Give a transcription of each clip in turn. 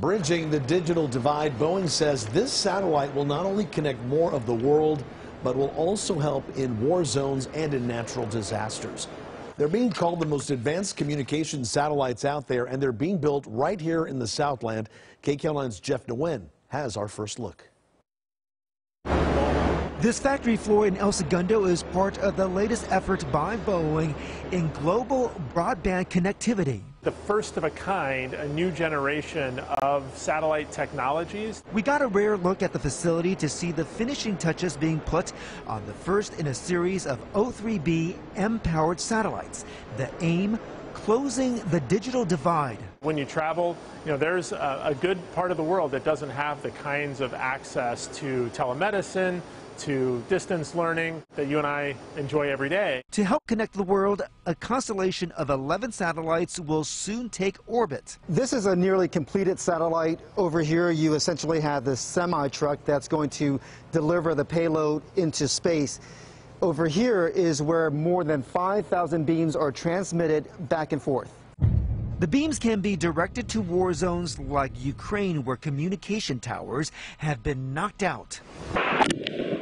Bridging the digital divide, Boeing says this satellite will not only connect more of the world, but will also help in war zones and in natural disasters. They're being called the most advanced communication satellites out there, and they're being built right here in the Southland. KCAL9's Jeff Nguyen has our first look. This factory floor in El Segundo is part of the latest effort by Boeing in global broadband connectivity. The first of a kind, a new generation of satellite technologies. We got a rare look at the facility to see the finishing touches being put on the first in a series of O3B M-powered satellites. The aim, closing the digital divide. When you travel, you know, there's a, a good part of the world that doesn't have the kinds of access to telemedicine, to distance learning that you and I enjoy every day. To help connect the world, a constellation of 11 satellites will soon take orbit. This is a nearly completed satellite. Over here, you essentially have the semi truck that's going to deliver the payload into space. Over here is where more than 5,000 beams are transmitted back and forth. The beams can be directed to war zones like Ukraine, where communication towers have been knocked out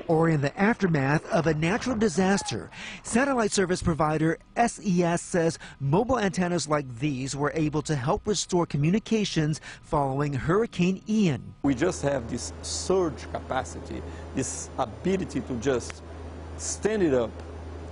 or in the aftermath of a natural disaster. Satellite service provider SES says mobile antennas like these were able to help restore communications following Hurricane Ian. We just have this surge capacity, this ability to just stand it up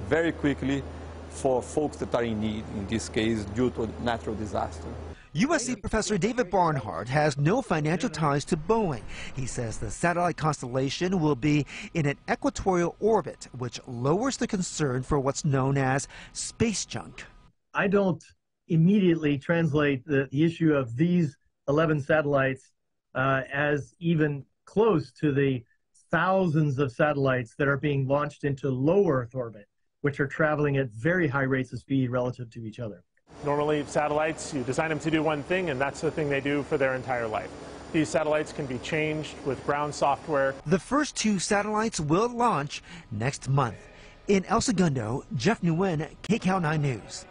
very quickly for folks that are in need, in this case, due to natural disaster. USC professor David Barnhart has no financial ties to Boeing. He says the satellite constellation will be in an equatorial orbit, which lowers the concern for what's known as space junk. I don't immediately translate the, the issue of these 11 satellites uh, as even close to the thousands of satellites that are being launched into low Earth orbit, which are traveling at very high rates of speed relative to each other. Normally, satellites, you design them to do one thing, and that's the thing they do for their entire life. These satellites can be changed with ground software. The first two satellites will launch next month. In El Segundo, Jeff Nguyen, KCAL 9 News.